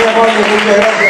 muy amable, muchas gracias.